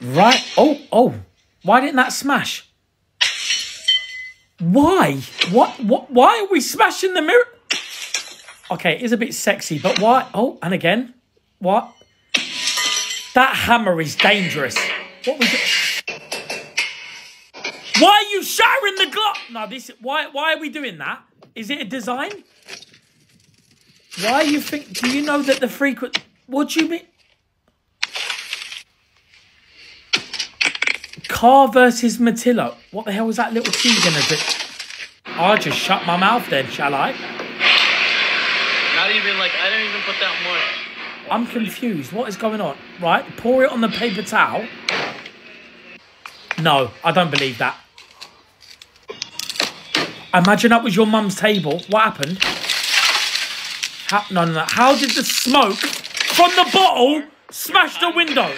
Right. Oh, oh. Why didn't that smash? Why? What? What? Why are we smashing the mirror? Okay, it is a bit sexy, but why? Oh, and again. What? That hammer is dangerous. What was it? Why are you shattering the glass? No, this. Why? Why are we doing that? Is it a design? Why you think? Do you know that the frequent? What do you mean? Car versus Matillo. What the hell was that little T gonna do? I'll just shut my mouth then, shall I? Not even like I don't even put that much. I'm confused. What is going on? Right, pour it on the paper towel. No, I don't believe that. Imagine that was your mum's table. What happened? How, no, no, no. How did the smoke from the bottle smash the window?